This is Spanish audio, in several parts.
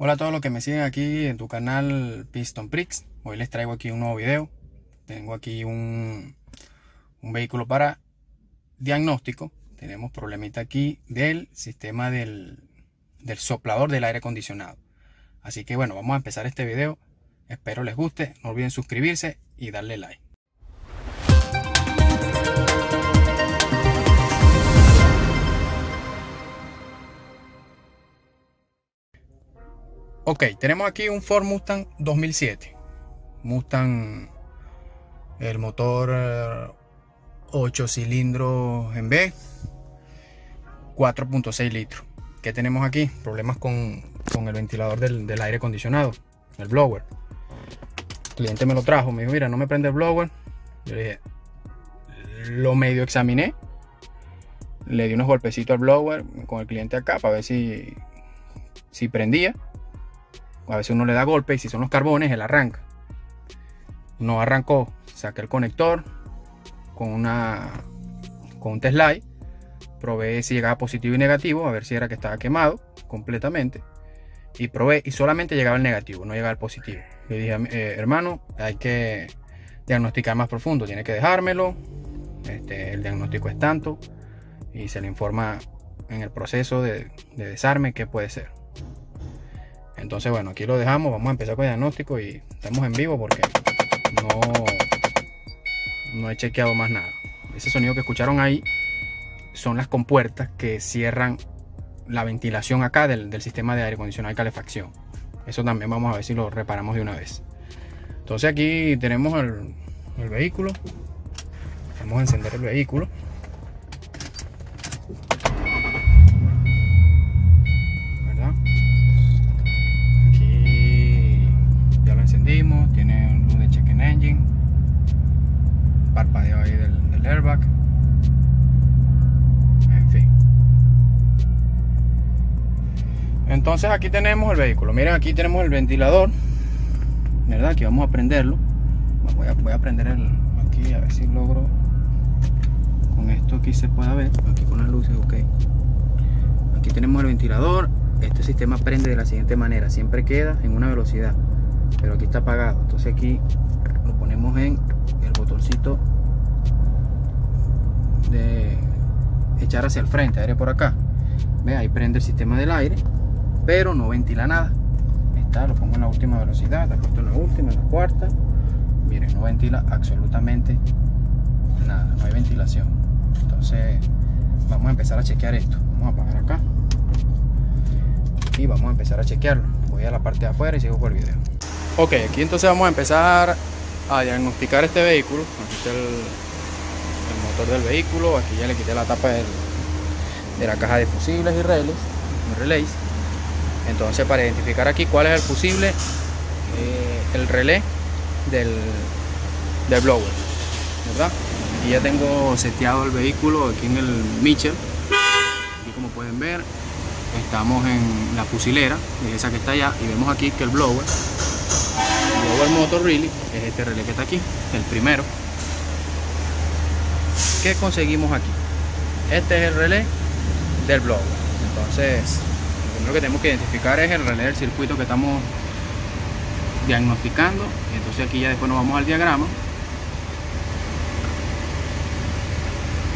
Hola a todos los que me siguen aquí en tu canal Piston Prix. Hoy les traigo aquí un nuevo video. Tengo aquí un, un vehículo para diagnóstico. Tenemos problemita aquí del sistema del, del soplador del aire acondicionado. Así que bueno, vamos a empezar este video. Espero les guste. No olviden suscribirse y darle like. Ok, tenemos aquí un Ford Mustang 2007. Mustang, el motor 8 eh, cilindros en B, 4.6 litros. ¿Qué tenemos aquí? Problemas con, el ventilador del, aire acondicionado, el blower. El cliente me lo trajo, me dijo, mira, no me prende el blower. Yo le dije, lo medio examiné. Le di unos golpecitos al blower con el cliente acá para ver si, si prendía a veces uno le da golpe y si son los carbones, él arranca. No arrancó, saqué el conector con una con un test probé si llegaba positivo y negativo, a ver si era que estaba quemado completamente. Y probé y solamente llegaba el negativo, no llegaba el positivo. Le dije, eh, hermano, hay que diagnosticar más profundo, tiene que dejármelo. Este, el diagnóstico es tanto y se le informa en el proceso de desarme qué puede ser. Entonces, bueno, aquí lo dejamos. Vamos a empezar con el diagnóstico y estamos en vivo porque no, no he chequeado más nada. Ese sonido que escucharon ahí son las compuertas que cierran la ventilación acá del, sistema de aire acondicionado y calefacción. Eso también vamos a ver si lo reparamos de una vez. Entonces aquí tenemos el, el vehículo. Vamos a encender el vehículo. Tiene luz de check engine, parpadeo ahí del, airbag, en fin. Entonces aquí tenemos el vehículo, miren aquí tenemos el ventilador, ¿verdad? Aquí vamos a prenderlo, voy a, voy a prender el, aquí a ver si logro, con esto aquí se pueda ver, aquí con las luces, ok. Aquí tenemos el ventilador, este sistema prende de la siguiente manera, siempre queda en una velocidad pero aquí está apagado. Entonces aquí lo ponemos en el botoncito de echar hacia el frente aire por acá. Ve ahí prende el sistema del aire pero no ventila nada. Está lo pongo en la última velocidad está puesto en la última en la cuarta. Miren no ventila absolutamente nada no hay ventilación. Entonces vamos a empezar a chequear esto. Vamos a apagar acá. Y vamos a empezar a chequearlo. Voy a la parte de afuera y sigo por el video Ok, aquí entonces vamos a empezar a diagnosticar este vehículo. Aquí está el, motor del vehículo. Aquí ya le quité la tapa de la caja de fusibles y relés, relays. Entonces para identificar aquí cuál es el fusible, eh, el relé del, del blower. ¿verdad? Aquí ya tengo seteado el vehículo aquí en el Mitchell. Aquí como pueden ver, estamos en la fusilera, es esa que está allá, y vemos aquí que el blower el Motor Really es este relé que está aquí, el primero. ¿Qué conseguimos aquí? Este es el relé del blower. Entonces, lo primero que tenemos que identificar es el relé del circuito que estamos diagnosticando. Entonces aquí ya después nos vamos al diagrama.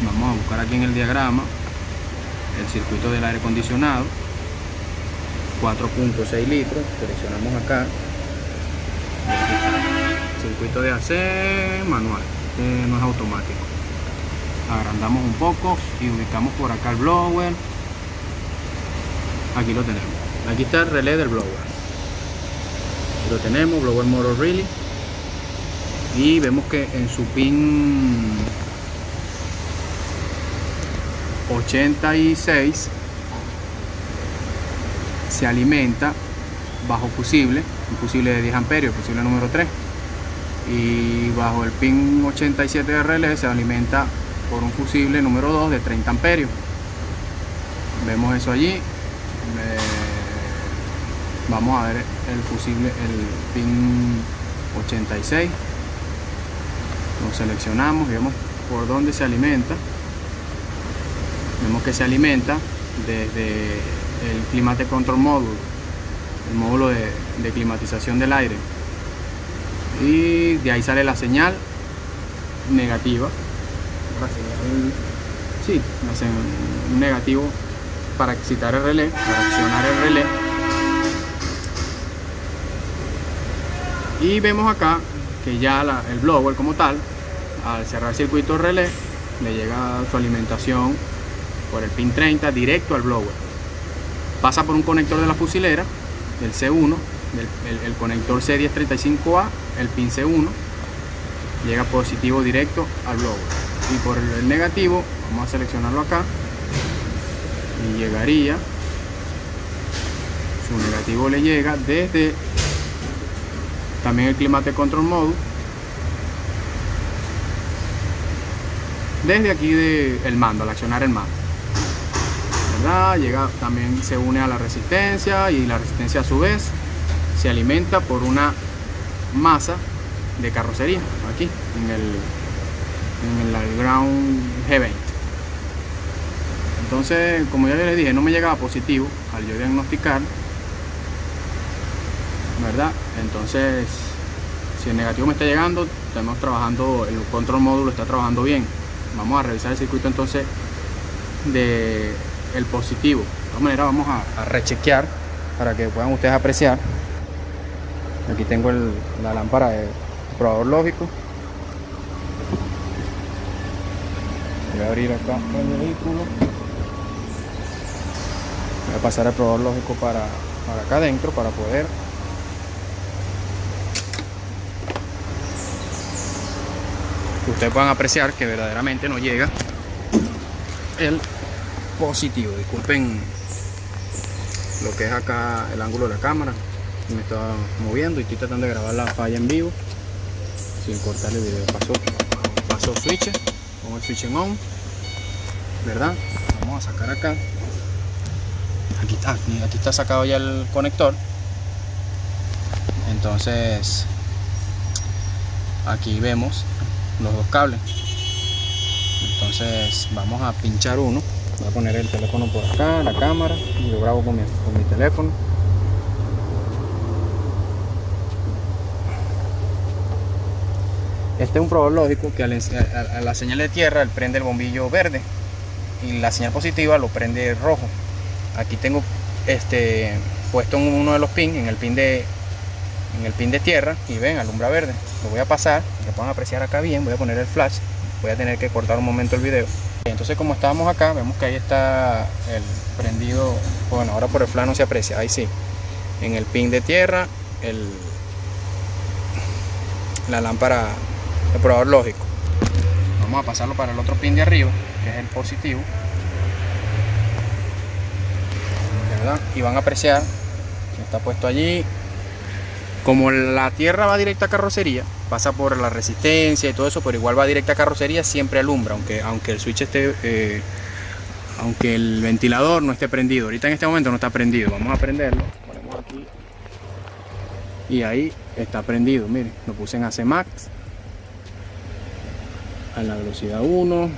Vamos a buscar aquí en el diagrama el circuito del aire acondicionado 4.6 litros, seleccionamos acá circuito de AC manual este no es automático. Agrandamos un poco y ubicamos por acá el blower. Aquí lo tenemos. Aquí está el relé del blower. Lo tenemos blower motor really y vemos que en su pin 86 se alimenta bajo fusible fusible de 10 amperios, fusible número 3 y bajo el pin 87 de relé se alimenta por un fusible número 2 de 30 amperios. Vemos eso allí. Vamos a ver el fusible el pin 86 lo seleccionamos y vemos por dónde se alimenta. Vemos que se alimenta desde el climate control module el módulo de, de climatización del aire. Y de ahí sale la señal negativa. Sí, la señal negativo para excitar el relé, para accionar el relé. Y vemos acá que ya el blower como tal, al cerrar el circuito relé, le llega su alimentación por el pin 30 directo al blower. Pasa por un conector de la fusilera, del C1, el, conector C1035A, el pin C1, llega positivo directo al blower. Y por el, negativo, vamos a seleccionarlo acá, y llegaría, su negativo le llega desde también el Climate Control Mode, desde aquí del el mando, al accionar el mando. ¿verdad? Llega, también se une a la resistencia y la resistencia a su vez se alimenta por una masa de carrocería aquí en el, en el ground G20. Entonces, como ya les dije, no me llegaba positivo al yo diagnosticar, ¿verdad? Entonces, si el negativo me está llegando, estamos trabajando, el control módulo está trabajando bien. Vamos a revisar el circuito entonces de el positivo. De todas maneras vamos a, a rechequear para que puedan ustedes apreciar. Aquí tengo la lámpara de probador lógico. Voy a abrir acá el vehículo. Voy a pasar el probador lógico para, para acá adentro para poder ustedes puedan apreciar que verdaderamente no llega el positivo. Disculpen lo que es acá el ángulo de la cámara. Me estaba moviendo y estoy tratando de grabar la falla en vivo sin cortar el video. Pasó, pasó switch, pongo el switch en on, ¿verdad? Vamos a sacar acá. Aquí está, aquí, está sacado ya el conector. Entonces, aquí vemos los dos cables. Entonces vamos a pinchar uno. Voy a poner el teléfono por acá, la cámara, y lo grabo con mi, con mi teléfono. Este es un probador lógico que a, la señal de tierra él prende el bombillo verde y la señal positiva lo prende rojo. Aquí tengo este puesto en uno de los pins, en el pin de en el pin de tierra y ven alumbra verde. Lo voy a pasar, que puedan apreciar acá bien, voy a poner el flash. Voy a tener que cortar un momento el video. Entonces como estábamos acá, vemos que ahí está el prendido, bueno ahora por el flash no se aprecia, ahí sí. En el pin de tierra, el, la lámpara de probador lógico. Vamos a pasarlo para el otro pin de arriba, que es el positivo. ¿Verdad? Y van a apreciar que está puesto allí. Como la tierra va directa a carrocería, pasa por la resistencia y todo eso, pero igual va directa a carrocería, siempre alumbra, aunque, aunque el switch esté, eh, aunque el ventilador no esté prendido. Ahorita en este momento no está prendido. Vamos a prenderlo. Ponemos aquí. Y ahí está prendido. Miren, lo puse en AC Max. A la velocidad 1.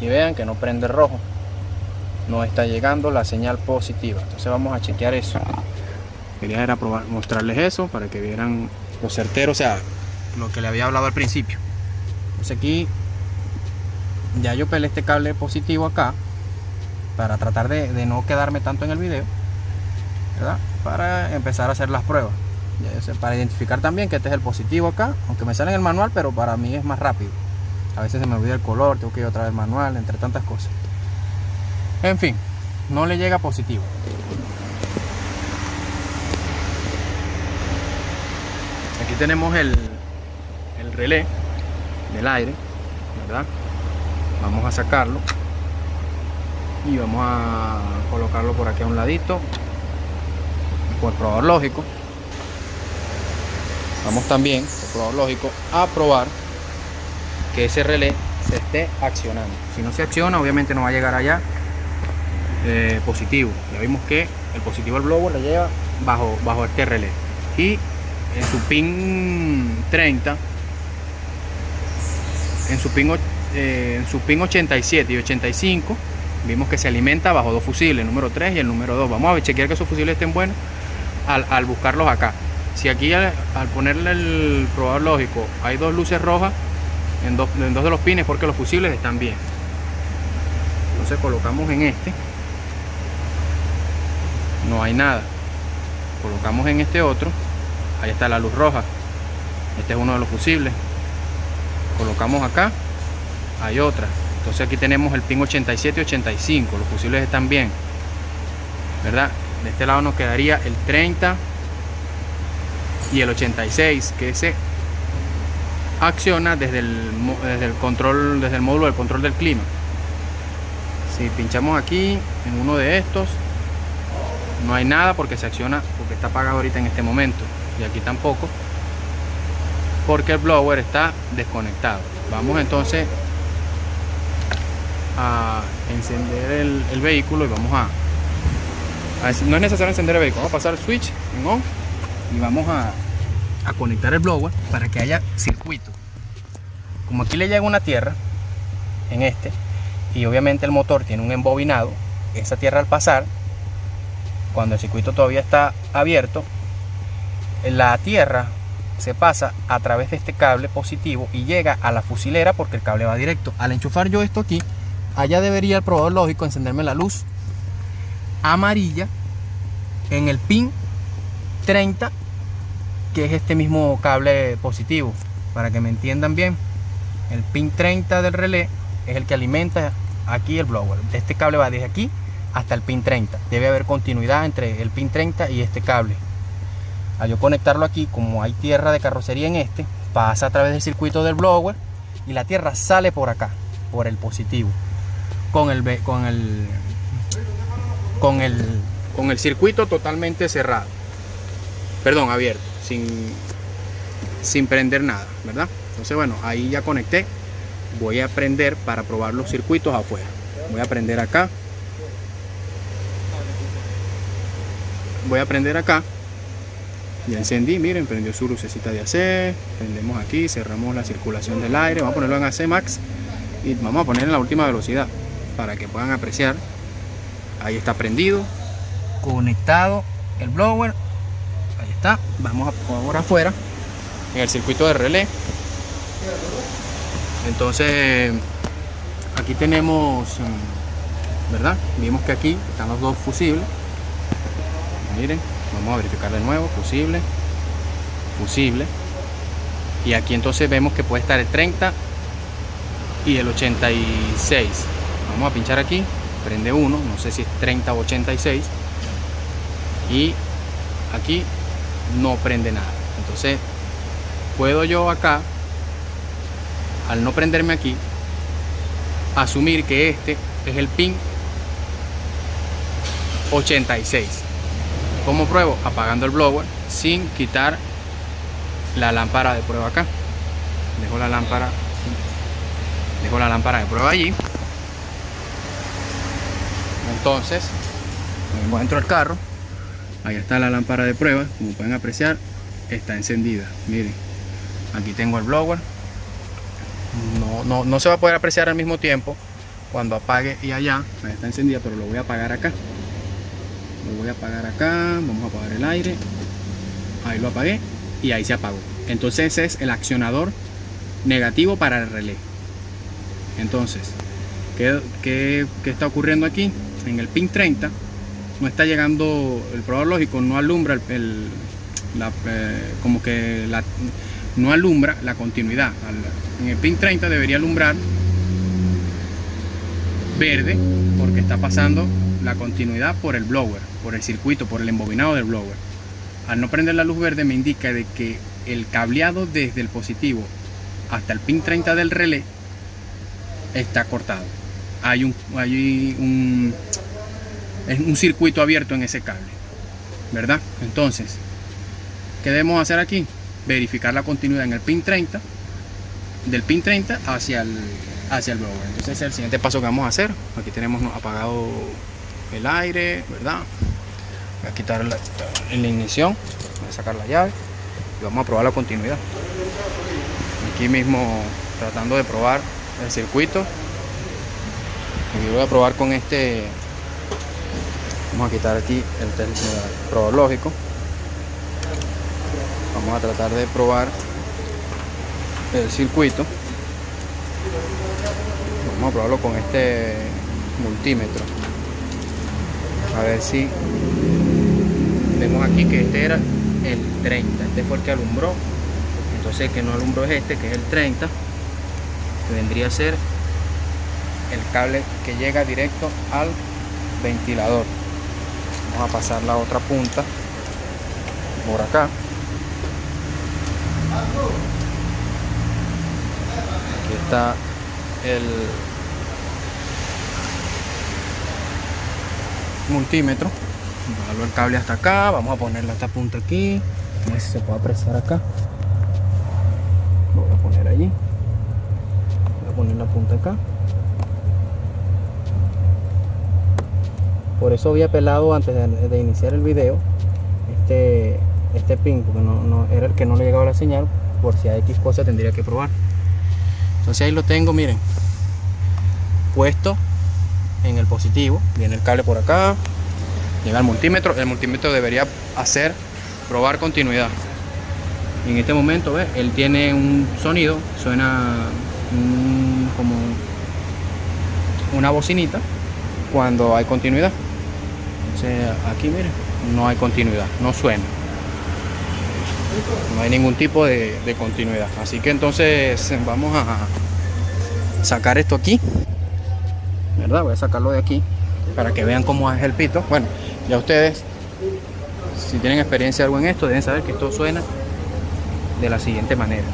Y vean que no prende rojo. No está llegando la señal positiva. Entonces vamos a chequear eso. Quería era probar, mostrarles eso para que vieran lo certero, o sea, lo que le había hablado al principio. Entonces aquí ya yo pelé este cable positivo acá para tratar de, no quedarme tanto en el video, ¿verdad? Para empezar a hacer las pruebas. Para identificar también que este es el positivo acá, aunque me sale en el manual, pero para mí es más rápido. A veces se me olvida el color, tengo que ir otra vez manual, entre tantas cosas. En fin, no le llega positivo. Aquí tenemos el, el relé del aire, ¿verdad? Vamos a sacarlo y vamos a colocarlo por aquí a un ladito por probador lógico. Vamos también, por probador lógico, a probar que ese relé se esté accionando. Si no se acciona, obviamente no va a llegar allá eh, positivo. Ya vimos que el positivo al blower le lleva bajo, bajo este relé. Y en su pin 30, en su pin, eh, en su pin 87 y 85, vimos que se alimenta bajo dos fusibles, el número 3 y el número 2. Vamos a chequear que esos fusibles estén buenos al, buscarlos acá. Si aquí al, ponerle el probador lógico hay dos luces rojas en dos, de los pines porque los fusibles están bien. Entonces colocamos en este. No hay nada. Colocamos en este otro. Ahí está la luz roja. Este es uno de los fusibles. Colocamos acá. Hay otra. Entonces aquí tenemos el pin 87 y 85. Los fusibles están bien. ¿Verdad? De este lado nos quedaría el 30 y el 86 que se acciona desde el, desde el control, desde el módulo del control del clima. Si pinchamos aquí en uno de estos, no hay nada porque se acciona porque está apagado ahorita en este momento y aquí tampoco porque el blower está desconectado vamos entonces a encender el, vehículo y vamos a, no es necesario encender el vehículo vamos a pasar el switch en on y vamos a, a conectar el blower para que haya circuito como aquí le llega una tierra en este y obviamente el motor tiene un embobinado esa tierra al pasar cuando el circuito todavía está abierto, la tierra se pasa a través de este cable positivo y llega a la fusilera porque el cable va directo. Al enchufar yo esto aquí, allá debería el probador lógico encenderme la luz amarilla en el pin 30 que es este mismo cable positivo para que me entiendan bien el pin 30 del relé es el que alimenta aquí el blower este cable va desde aquí hasta el pin 30. Debe haber continuidad entre el pin 30 y este cable. Al yo conectarlo aquí, como hay tierra de carrocería en este, pasa a través del circuito del blower y la tierra sale por acá, por el positivo. Con el con el con el con el circuito totalmente cerrado. Perdón, abierto, sin sin prender nada, ¿verdad? Entonces, bueno, ahí ya conecté. Voy a prender para probar los circuitos afuera. Voy a prender acá. voy a prender acá ya encendí, miren, prendió su lucecita de AC prendemos aquí, cerramos la circulación del aire vamos a ponerlo en AC Max y vamos a poner en la última velocidad para que puedan apreciar ahí está prendido conectado el blower ahí está, vamos a ahora afuera en el circuito de relé. Entonces aquí tenemos verdad, vimos que aquí están los dos fusibles. Miren vamos a verificar de nuevo fusible fusible. Y aquí entonces vemos que puede estar el 30 y el 86 vamos a pinchar aquí prende uno no sé si es 30 o 86 y aquí no prende nada entonces puedo yo acá al no prenderme aquí asumir que este es el pin 86 ¿Cómo pruebo? Apagando el blower sin quitar la lámpara de prueba acá. Dejo la lámpara, dejo la lámpara de prueba allí. Entonces, me dentro del carro. Ahí está la lámpara de prueba. Como pueden apreciar, está encendida. Miren, aquí tengo el blower. No, no, no se va a poder apreciar al mismo tiempo cuando apague y allá. Está encendida, pero lo voy a apagar acá lo voy a apagar acá vamos a apagar el aire ahí lo apagué y ahí se apagó entonces ese es el accionador negativo para el relé entonces ¿qué, está ocurriendo aquí? en el pin 30 no está llegando el probador lógico no alumbra el, eh, como que la, no alumbra la continuidad en el pin 30 debería alumbrar verde porque está pasando la continuidad por el blower, por el circuito, por el embobinado del blower. Al no prender la luz verde me indica de que el cableado desde el positivo hasta el pin 30 del relé está cortado. Hay un, hay un, es un circuito abierto en ese cable, ¿verdad? Entonces, ¿qué debemos hacer aquí? Verificar la continuidad en el pin 30, del pin 30 hacia el, hacia el blower. Entonces, es el siguiente paso que vamos a hacer. Aquí tenemos apagado el aire, ¿verdad? Voy a quitar la, la ignición, voy a sacar la llave y vamos a probar la continuidad. Aquí mismo tratando de probar el circuito. Y voy a probar con este. Vamos a quitar aquí el, probador lógico. vamos a tratar de probar el circuito. Vamos a probarlo con este multímetro. A ver si vemos aquí que este era el 30 este fue el que alumbró. Entonces el que no alumbró es este que es el 30 que vendría a ser el cable que llega directo al ventilador vamos a pasar la otra punta. Por acá. Aquí está el multímetro. Vamos el cable hasta acá. Vamos a ponerle esta punta aquí. A ver si se puede apreciar acá. Lo voy a poner allí. Voy a poner la punta acá por eso había pelado antes de, iniciar el video este este pin porque no, era el que no le llegaba la señal por si a X cosa tendría que probar. Entonces ahí lo tengo miren. Puesto en el positivo viene el cable por acá llega el multímetro el multímetro debería hacer probar continuidad. En este momento ¿ves? él tiene un sonido suena como una bocinita cuando hay continuidad aquí miren no hay continuidad no suena. No hay ningún tipo de, continuidad. Así que entonces vamos a sacar esto aquí. Verdad voy a sacarlo de aquí para que vean cómo es el pito. Bueno ya ustedes si tienen experiencia algo en esto deben saber que esto suena de la siguiente manera.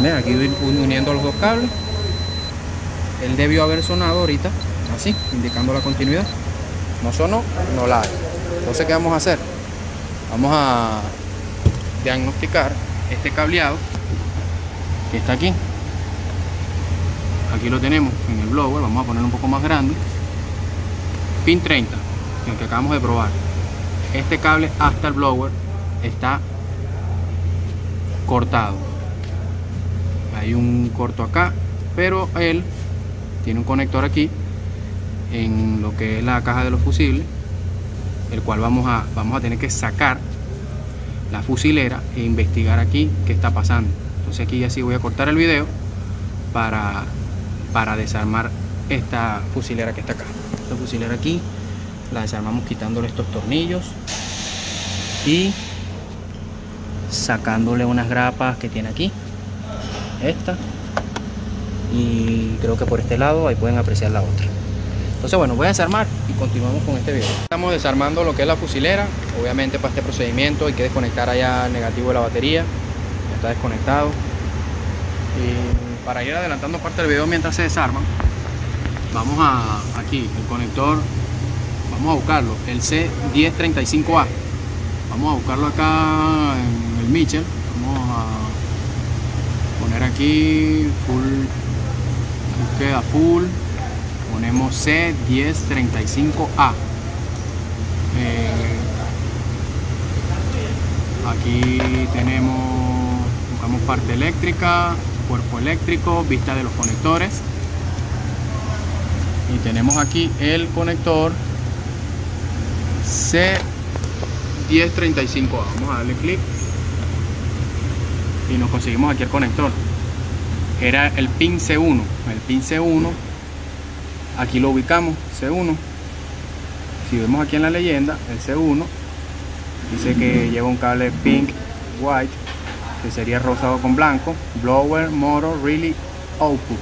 Ven, aquí uniendo los dos cables. Él debió haber sonado ahorita así indicando la continuidad. No sonó no la hay. Entonces qué vamos a hacer vamos a diagnosticar este cableado que está aquí. Aquí lo tenemos en el blower vamos a poner un poco más grande. Pin 30 el que acabamos de probar. Este cable hasta el blower está cortado. Hay un corto acá pero él tiene un conector aquí en lo que es la caja de los fusibles el cual vamos a, vamos a tener que sacar la fusilera e investigar aquí qué está pasando. Entonces aquí ya sí voy a cortar el video para, para desarmar esta fusilera que está acá. Esta fusilera aquí la desarmamos quitándole estos tornillos y sacándole unas grapas que tiene aquí. Esta. Y creo que por este lado ahí pueden apreciar la otra entonces bueno voy a desarmar y continuamos con este video. Estamos desarmando lo que es la fusilera obviamente para este procedimiento. Hay que desconectar allá el negativo de la batería. Está desconectado. Y para ir adelantando parte del video mientras se desarman vamos a aquí el conector. Vamos a buscarlo el C1035A vamos a buscarlo acá en el Mitchell. Vamos a poner aquí full búsqueda full ponemos C1035A eh, aquí tenemos buscamos parte eléctrica cuerpo eléctrico vista de los conectores. Y tenemos aquí el conector C1035A vamos a darle clic. Y nos conseguimos aquí el conector. Era el pin C1 el pin C1 aquí lo ubicamos C1 si vemos aquí en la leyenda el C1 dice que lleva un cable pink white que sería rosado con blanco blower motor really output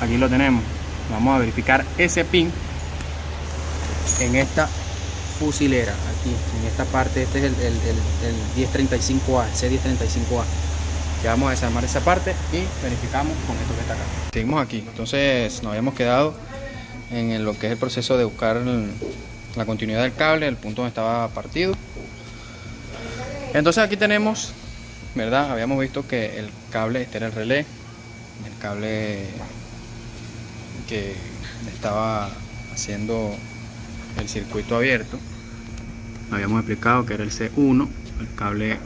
aquí lo tenemos. Vamos a verificar ese pin en esta fusilera aquí en esta parte. Este es el, el, 1035A C1035A ya vamos a desarmar esa parte y verificamos con esto que está acá. Seguimos aquí. Entonces nos habíamos quedado en lo que es el proceso de buscar la continuidad del cable el punto donde estaba partido. Entonces aquí tenemos verdad habíamos visto que el cable este era el relé el cable que estaba haciendo el circuito abierto. Habíamos explicado que era el C1 el cable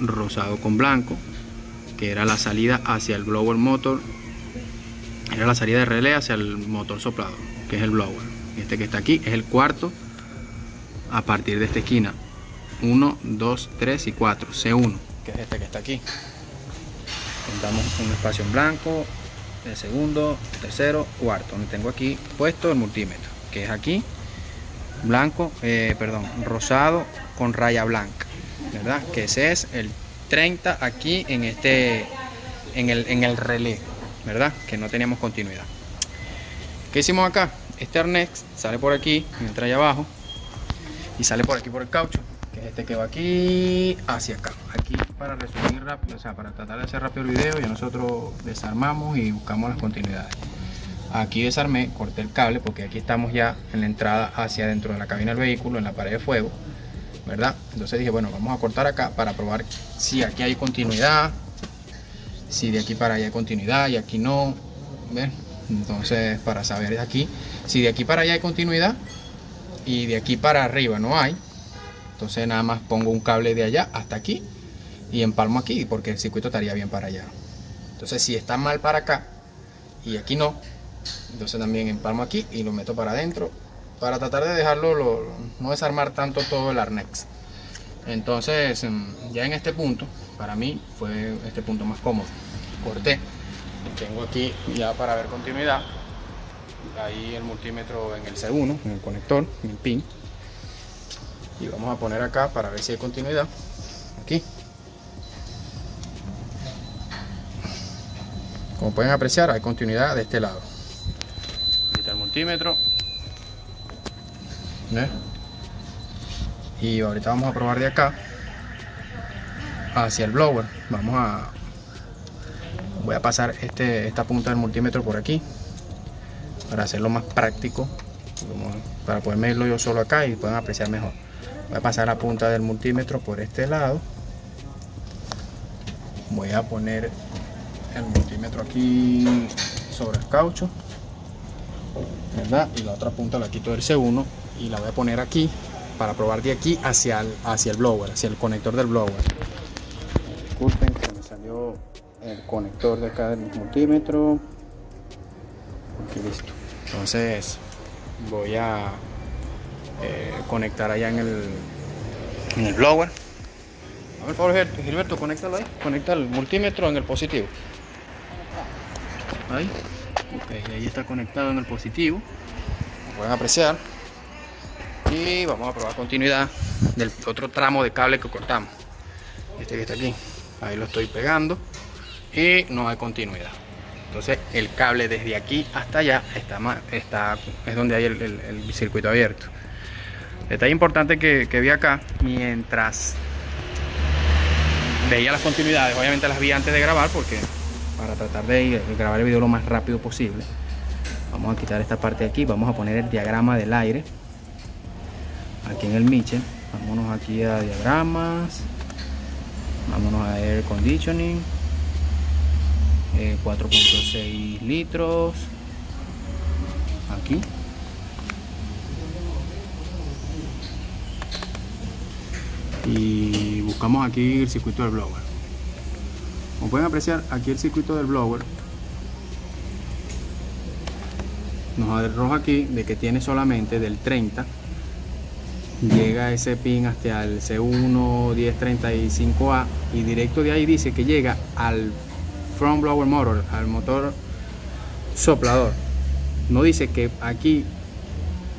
rosado con blanco que era la salida hacia el blower motor era la salida de relé hacia el motor soplado que es el blower este que está aquí es el cuarto a partir de esta esquina 1, 2, 3 y 4. C1, que es este que está aquí. Contamos un espacio en blanco, el segundo, tercero, cuarto. Donde tengo aquí puesto el multímetro, que es aquí, blanco, eh, perdón, rosado con raya blanca, ¿verdad? Que ese es el 30 aquí en este, en el, en el relé, ¿verdad? Que no teníamos continuidad. ¿Qué hicimos acá? Este arnés sale por aquí, entra allá abajo y sale por aquí por el caucho, que es este que va aquí hacia acá. Aquí para resumir rápido, o sea, para tratar de hacer rápido el video, ya nosotros desarmamos y buscamos las continuidades. Aquí desarmé, corté el cable porque aquí estamos ya en la entrada hacia dentro de la cabina del vehículo, en la pared de fuego, ¿verdad? Entonces dije, bueno, vamos a cortar acá para probar si aquí hay continuidad, si de aquí para allá hay continuidad y aquí no, ¿ven? Entonces, para saber aquí, si de aquí para allá hay continuidad y de aquí para arriba no hay, entonces nada más pongo un cable de allá hasta aquí y empalmo aquí porque el circuito estaría bien para allá. Entonces, si está mal para acá y aquí no, entonces también empalmo aquí y lo meto para adentro para tratar de dejarlo, no desarmar tanto todo el arnés. Entonces, mm, ya en este punto, para mí fue este punto más cómodo. Corté. Tengo aquí ya para ver continuidad. Ahí el multímetro en el C1 en el conector en el pin. Y vamos a poner acá para ver si hay continuidad. Aquí. Como pueden apreciar hay continuidad de este lado. Aquí el multímetro y ahorita vamos a probar de acá hacia el blower. Vamos a voy a pasar este, esta punta del multímetro por aquí para hacerlo más práctico para poder medirlo yo solo acá y puedan apreciar mejor. Voy a pasar la punta del multímetro por este lado. Voy a poner el multímetro aquí sobre el caucho y la otra punta la quito del C1 y la voy a poner aquí para probar de aquí hacia el, hacia el blower hacia el conector del blower. Disculpen que me salió el conector de acá del multímetro. Listo. Entonces voy a eh, conectar allá en el en el blower. A ver por favor Gilberto conéctalo ahí. Conecta el multímetro en el positivo. Ahí ahí está conectado en el positivo. Pueden apreciar. Y vamos a probar continuidad del otro tramo de cable que cortamos. Este que está aquí ahí lo estoy pegando y no hay continuidad. Entonces el cable desde aquí hasta allá está, está es donde hay el, circuito abierto. Detalle importante que, vi acá mientras veía las continuidades obviamente las vi antes de grabar porque para tratar de grabar el video lo más rápido posible. Vamos a quitar esta parte de aquí vamos a poner el diagrama del aire aquí en el Michel vámonos aquí a diagramas vámonos a air conditioning 4.6 eh, litros aquí. Y buscamos aquí el circuito del blower como pueden apreciar aquí el circuito del blower nos arroja aquí de que tiene solamente del 30 llega ese pin hasta el C1 1035A y directo de ahí dice que llega al front blower motor, al motor soplador. No dice que aquí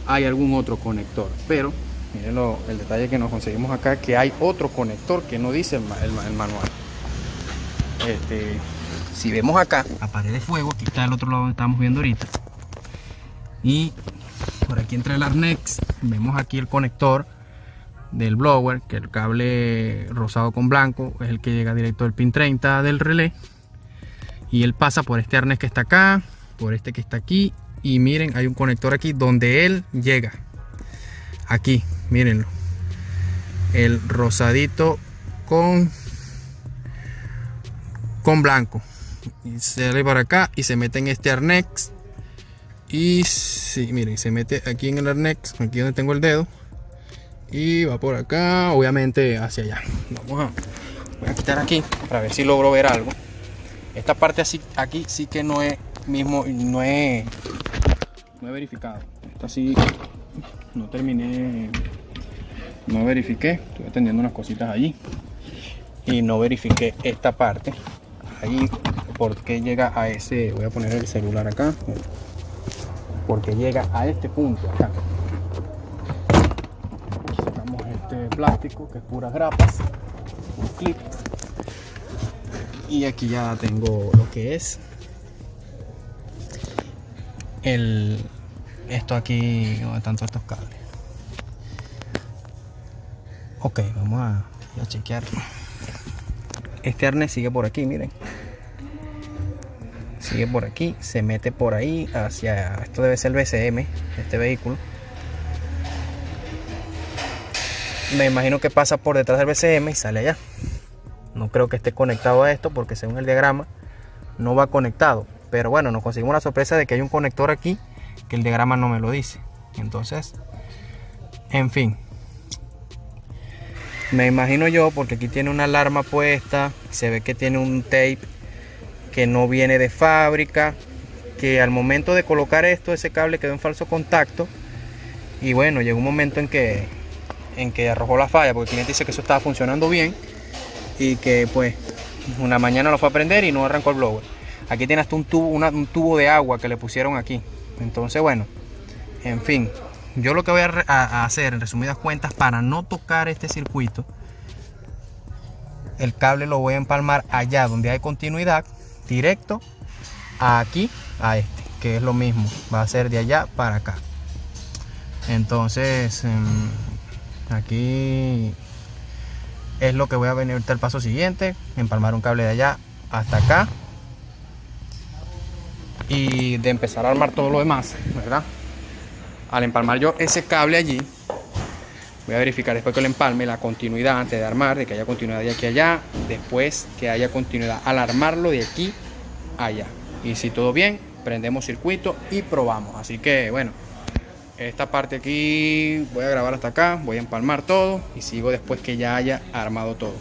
hay algún otro conector, pero miren el detalle que nos conseguimos acá, que hay otro conector que no dice el, manual. Este, si vemos acá, la pared de fuego, aquí está el otro lado donde estamos viendo ahorita. Y por aquí entre el arnés, vemos aquí el conector del blower, que el cable rosado con blanco es el que llega directo del pin 30 del relé. Y él pasa por este arnés que está acá por este que está aquí. Y miren hay un conector aquí donde él llega. Aquí mírenlo. El rosadito con con blanco. Y sale para acá y se mete en este arnés y sí, miren se mete aquí en el arnés aquí donde tengo el dedo. Y va por acá obviamente hacia allá. Vamos a voy a quitar aquí para ver si logro ver algo. Esta parte así aquí sí que no es mismo no he no he verificado. Esta sí no terminé no verifiqué. Estuve atendiendo unas cositas allí y no verifiqué esta parte ahí porque llega a ese voy a poner el celular acá porque llega a este punto acá sacamos este plástico que es puras grapas un clip. Y aquí ya tengo lo que es el esto aquí donde están todos estos cables ok vamos a, a chequear. Este arnés sigue por aquí miren sigue por aquí se mete por ahí hacia esto debe ser el BCM este vehículo. Me imagino que pasa por detrás del BCM y sale allá. No creo que esté conectado a esto porque según el diagrama no va conectado. Pero bueno nos conseguimos la sorpresa de que hay un conector aquí que el diagrama no me lo dice. Entonces en fin. Me imagino yo porque aquí tiene una alarma puesta se ve que tiene un tape que no viene de fábrica que al momento de colocar esto ese cable quedó en falso contacto. Y bueno llegó un momento en que en que arrojó la falla porque el cliente dice que eso estaba funcionando bien y que pues una mañana lo fue a prender y no arrancó el blower. Aquí tiene hasta un tubo, un tubo de agua que le pusieron aquí. Entonces bueno en fin. Yo lo que voy a, hacer en resumidas cuentas para no tocar este circuito el cable lo voy a empalmar allá donde hay continuidad directo aquí a este que es lo mismo va a ser de allá para acá. Entonces em, aquí es lo que voy a venir el paso siguiente empalmar un cable de allá hasta acá y de empezar a armar todo lo demás verdad al empalmar yo ese cable allí voy a verificar después que lo empalme la continuidad antes de armar de que haya continuidad de aquí a allá después que haya continuidad al armarlo de aquí a allá. Y si todo bien prendemos circuito y probamos. Así que bueno esta parte aquí voy a grabar hasta acá voy a empalmar todo y sigo después que ya haya armado todo.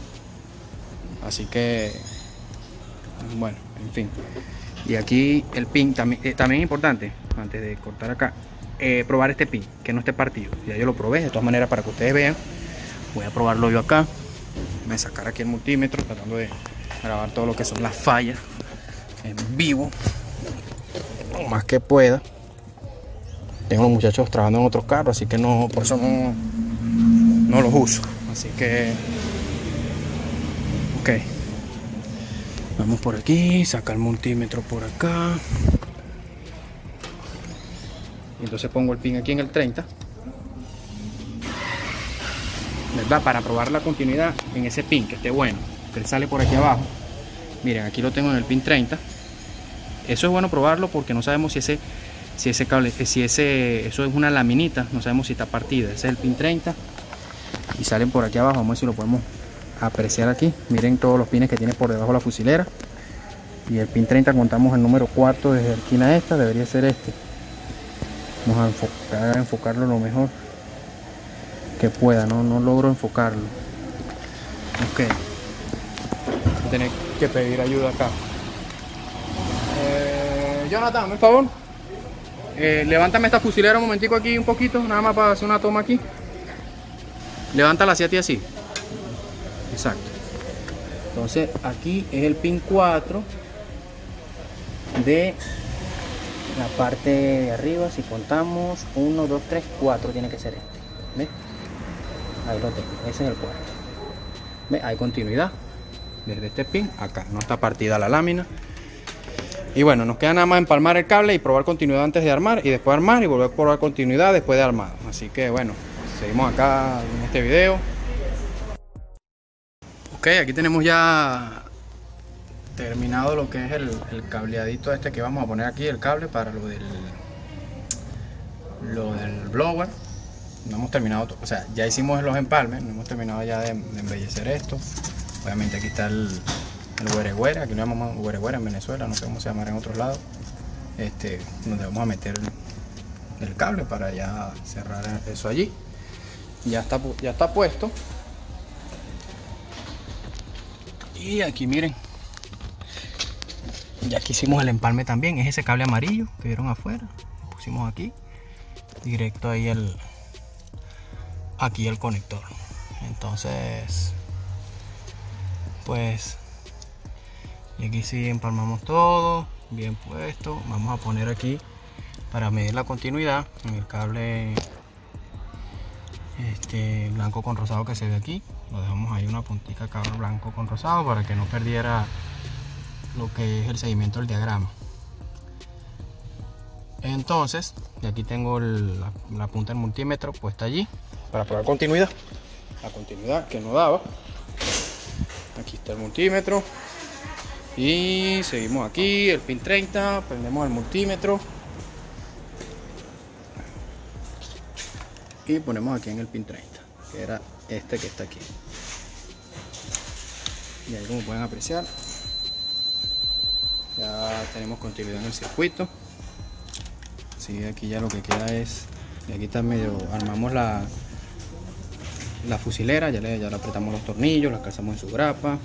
Así que bueno en fin. Y aquí el pin también, eh, también importante antes de cortar acá eh, probar este pin que no esté partido ya yo lo probé de todas maneras para que ustedes vean voy a probarlo yo acá voy a sacar aquí el multímetro tratando de grabar todo lo que son las fallas en vivo lo más que pueda tengo los muchachos trabajando en otros carros, así que no, por eso no, no los uso. Así que, ok. Vamos por aquí, saca el multímetro por acá. Entonces pongo el pin aquí en el 30. ¿Verdad? Para probar la continuidad en ese pin, que esté bueno. Que sale por aquí abajo. Miren, aquí lo tengo en el pin 30. Eso es bueno probarlo porque no sabemos si ese si ese cable, eh, si ese, eso es una laminita, no sabemos si está partida, ese es el pin 30 y salen por aquí abajo, vamos a ver si lo podemos apreciar aquí, miren todos los pines que tiene por debajo la fusilera y el pin 30 contamos el número cuarto desde la esquina esta, debería ser este vamos a enfocar, enfocarlo lo mejor que pueda, no, no logro enfocarlo ok voy a tener que pedir ayuda acá eh, Jonathan, por favor eh, levántame esta fusilera un momentico aquí un poquito, nada más para hacer una toma aquí. Levántala hacia ti así. Exacto. Entonces aquí es el pin 4 de la parte de arriba. Si contamos 1, 2, 3, 4 tiene que ser este. ¿Ves? Ahí lo tengo. Ese es el cuarto. ¿Ves? Hay continuidad desde este pin acá. No está partida la lámina. Y bueno, nos queda nada más empalmar el cable y probar continuidad antes de armar y después armar y volver a probar continuidad después de armar. Así que bueno, seguimos acá en este video. Ok, aquí tenemos ya terminado lo que es el, cableadito este que vamos a poner aquí, el cable para lo del, lo del blower. No hemos terminado, o sea, ya hicimos los empalmes, no hemos terminado ya de, embellecer esto. Obviamente aquí está el, el aquí lo llamamos huerehuera en Venezuela, no sé cómo se llamará en otros lados, este, donde vamos a meter el, cable para ya cerrar eso allí. Ya está, ya está puesto. Y aquí miren, ya aquí hicimos el empalme también, es ese cable amarillo que vieron afuera, pusimos aquí, directo ahí el, aquí el conector. Entonces pues y aquí sí empalmamos todo bien puesto. Vamos a poner aquí para medir la continuidad en el cable este blanco con rosado que se ve aquí. Lo dejamos ahí una puntita cable blanco con rosado para que no perdiera lo que es el seguimiento del diagrama. Entonces y aquí tengo la, punta del multímetro puesta allí para probar continuidad. La continuidad que no daba. Aquí está el multímetro. Y seguimos aquí el pin 30 prendemos el multímetro. Y ponemos aquí en el pin 30 que era este que está aquí. Y ahí como pueden apreciar ya tenemos continuidad en el circuito. Sí, aquí ya lo que queda es y aquí está medio armamos la la fusilera ya le, ya apretamos los tornillos la calzamos en su grapa.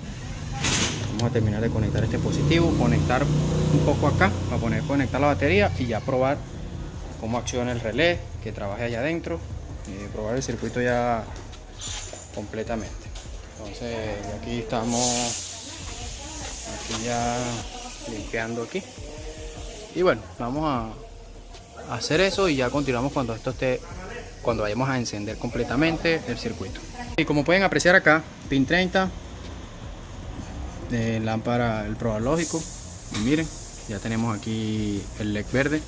Vamos a terminar de conectar este dispositivo conectar un poco acá para poner conectar la batería y ya probar cómo acciona el relé que trabaje allá adentro probar el circuito ya completamente. Entonces aquí estamos aquí ya limpiando aquí. Y bueno vamos a hacer eso y ya continuamos cuando esto esté cuando vayamos a encender completamente el circuito. Y como pueden apreciar acá pin 30 de lámpara el probar lógico y miren ya tenemos aquí el led verde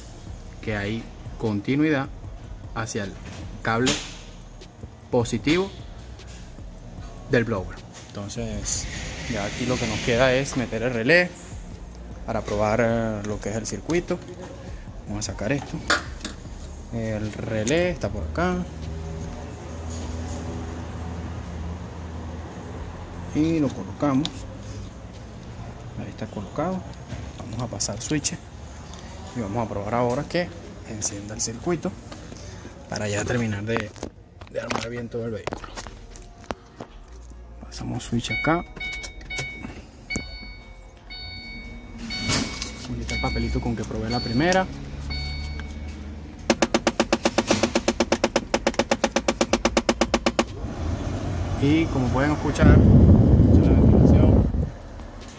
que hay continuidad hacia el cable positivo del blower. Entonces ya aquí lo que nos queda es meter el relé para probar eh, lo que es el circuito. Vamos a sacar esto. El relé está por acá. Y lo colocamos. Ahí está colocado. Vamos a pasar switch. Y vamos a probar ahora que encienda el circuito para ya terminar de, de armar bien todo el vehículo. Pasamos switch acá el papelito con que probé la primera. Y como pueden escuchar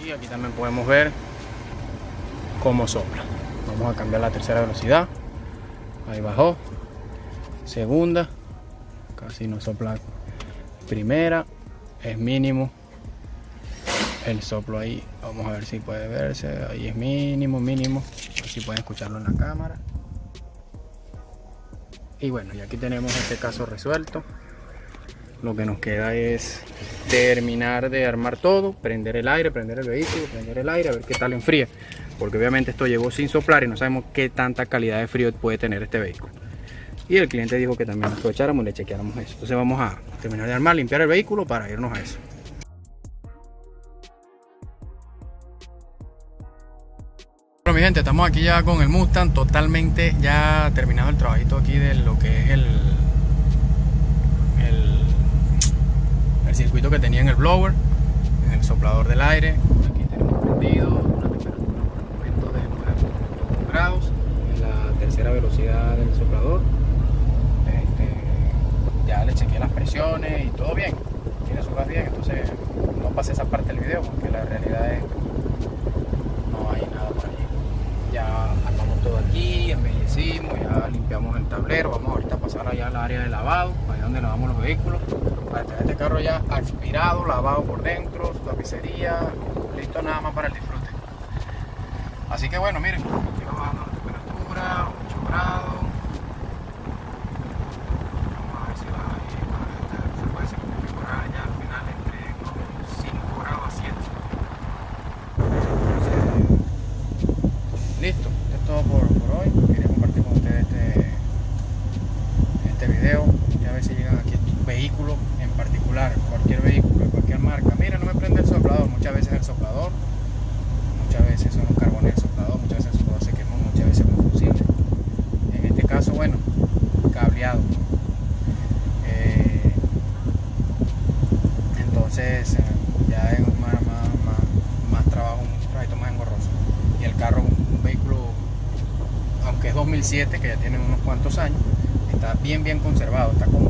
y aquí también podemos ver cómo sopla. Vamos a cambiar la tercera velocidad. Ahí bajó. Segunda. Casi no sopla primera. Es mínimo el soplo ahí vamos a ver si puede verse ahí es mínimo mínimo así pueden escucharlo en la cámara y bueno y aquí tenemos este caso resuelto lo que nos queda es terminar de armar todo, prender el aire, prender el vehículo, prender el aire, a ver qué tal enfría. Porque obviamente esto llegó sin soplar y no sabemos qué tanta calidad de frío puede tener este vehículo. Y el cliente dijo que también aprovecháramos y le chequeáramos eso. Entonces vamos a terminar de armar, limpiar el vehículo para irnos a eso. Bueno mi gente, estamos aquí ya con el Mustang totalmente ya terminado el trabajito aquí de lo que es el circuito que tenía en el blower, en el soplador del aire. Aquí tenemos prendido una temperatura por el momento de 9 grados, en la tercera velocidad del soplador. Este, ya le chequeé las presiones y todo bien, tiene su gas bien, entonces no pasé esa parte del video porque la realidad es no hay nada por allí. Ya armamos todo aquí, embellecimos, ya limpiamos el tablero, vamos ahorita a pasar allá al área de lavado, allá donde lavamos los vehículos para tener este carro ya aspirado, lavado por dentro, su tapicería, listo nada más para el disfrute. Así que bueno, miren, aquí va bajando la temperatura, 8 grados. Vamos a ver si va ahí, se puede configurar ya al final entre 5 grados a 7. listo, esto es todo por, por hoy. Quería compartir con ustedes este, este video. Ya a ver si llegan aquí estos vehículos particular, cualquier vehículo, de cualquier marca. Mira, no me prende el soplador, muchas veces el soplador, muchas veces son los carbones del soplador, muchas veces el soplador se quemó, muchas veces un fusible. En este caso, bueno, cableado. Eh, entonces, eh, ya es más, más, más, trabajo, un trayecto más engorroso. Y el carro, un vehículo, aunque es 2007, que ya tiene unos cuantos años, está bien, bien conservado, está como